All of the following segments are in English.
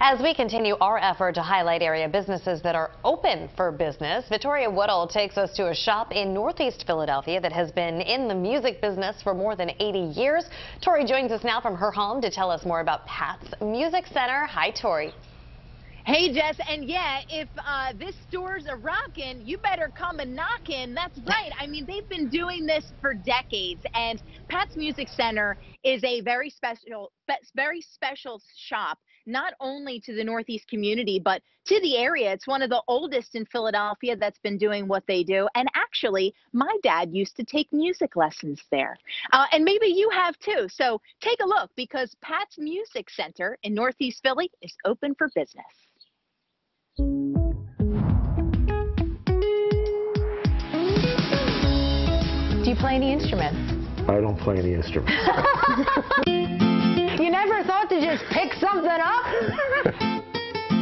As we continue our effort to highlight area businesses that are open for business, Vittoria Woodill takes us to a shop in Northeast Philadelphia that has been in the music business for more than 80 years. Tori joins us now from her home to tell us more about Pat's Music Center. Hi, Tori. Hey, Jess, and yeah, if uh, this store's a rockin', you better come and knock in. That's right. I mean, they've been doing this for decades, and Pat's Music Center is a very special, very special shop, not only to the Northeast community, but to the area. It's one of the oldest in Philadelphia that's been doing what they do. And actually, my dad used to take music lessons there. Uh, and maybe you have too. So take a look because Pat's Music Center in Northeast Philly is open for business. Do you play any instruments? I don't play any instruments. something up?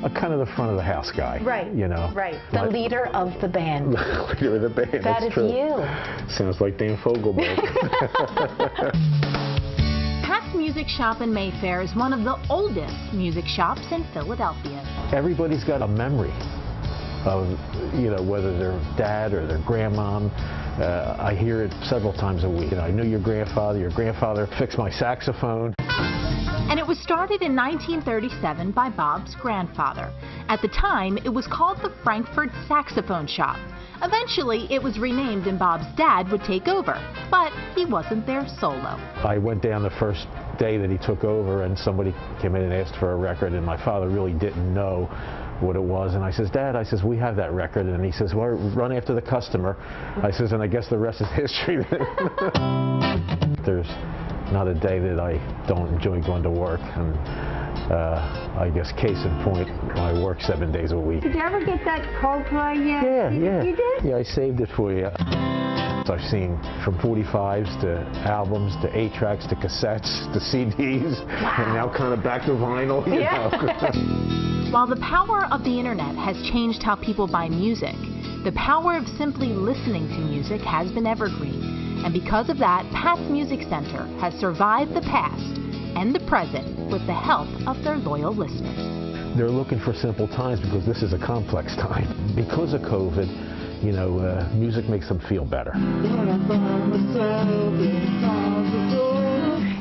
I'm kind of the front of the house guy. Right. You know. Right. The My, leader of the band. leader of the band. That That's is true. you. Sounds like Dan Fogelberg. Pat's Music Shop in Mayfair is one of the oldest music shops in Philadelphia. Everybody's got a memory of, you know, whether their dad or their grandmom. Uh, I hear it several times a week. You know, I knew your grandfather, your grandfather fixed my saxophone. And it was started in 1937 by Bob's grandfather. At the time, it was called the Frankford Saxophone Shop. Eventually, it was renamed and Bob's dad would take over, but he wasn't there solo. I went down the first day that he took over and somebody came in and asked for a record and my father really didn't know what it was. And I says, Dad, I says, we have that record. And he says, well, run after the customer. I says, and I guess the rest is history. There's not a day that I don't enjoy going to work. And uh, I guess case in point, I work seven days a week. Did you ever get that Coldplay yet? Yeah, yeah. You did? Yeah, I saved it for you. I've seen from 45s to albums to 8 tracks to cassettes to CDs wow. and now kind of back to vinyl. You yeah. know. While the power of the internet has changed how people buy music, the power of simply listening to music has been evergreen. And because of that, Pat's Music Center has survived the past and the present with the help of their loyal listeners. They're looking for simple times because this is a complex time. Because of COVID, you know, uh, music makes them feel better.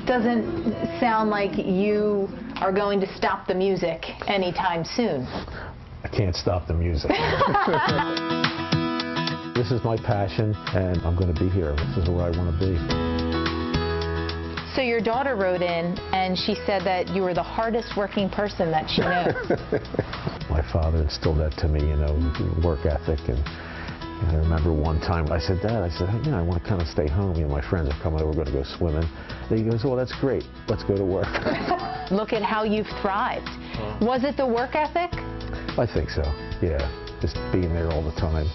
Doesn't sound like you are going to stop the music anytime soon. I can't stop the music. this is my passion, and I'm going to be here. This is where I want to be. So your daughter wrote in, and she said that you were the hardest working person that she knows. my father instilled that to me, you know, work ethic and and I remember one time I said, Dad, I said, you know, I want to kind of stay home. You know, my friends are coming over, we're going to go swimming. And he goes, well, that's great. Let's go to work. Look at how you've thrived. Was it the work ethic? I think so, yeah. Just being there all the time.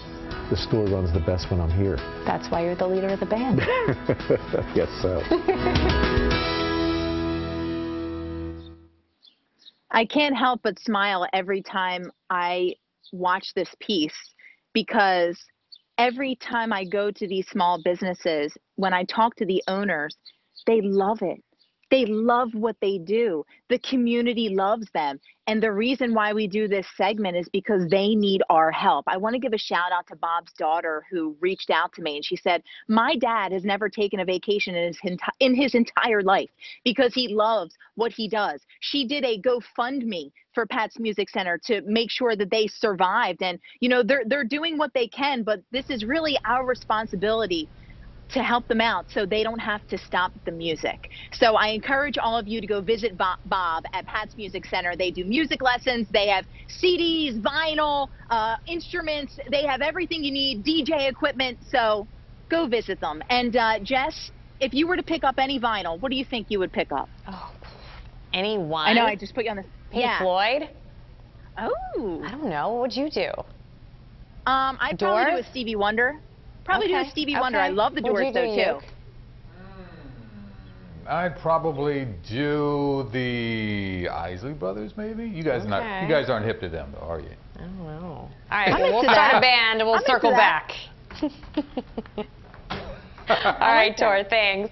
The store runs the best when I'm here. That's why you're the leader of the band. I guess so. I can't help but smile every time I watch this piece because every time I go to these small businesses, when I talk to the owners, they love it. They love what they do. The community loves them. And the reason why we do this segment is because they need our help. I want to give a shout out to Bob's daughter who reached out to me and she said, "My dad has never taken a vacation in his in his entire life because he loves what he does." She did a GoFundMe for Pat's Music Center to make sure that they survived and you know they're they're doing what they can, but this is really our responsibility to help them out so they don't have to stop the music. So I encourage all of you to go visit Bob at Pat's Music Center. They do music lessons, they have CDs, vinyl, uh, instruments, they have everything you need, DJ equipment. So go visit them. And uh, Jess, if you were to pick up any vinyl, what do you think you would pick up? Oh, any one? I know, I just put you on the. Pink yeah. Floyd? Oh. I don't know. What would you do? Um, I'd probably do a Stevie Wonder. Probably okay. do a Stevie Wonder. I love the Doors though too. Hmm. I'd probably do the Isley Brothers, maybe. You guys okay. not. You guys aren't hip to them, though, are you? I don't know. All right, well, we'll start a band and we'll I'm circle back. All right, Tor. Thanks.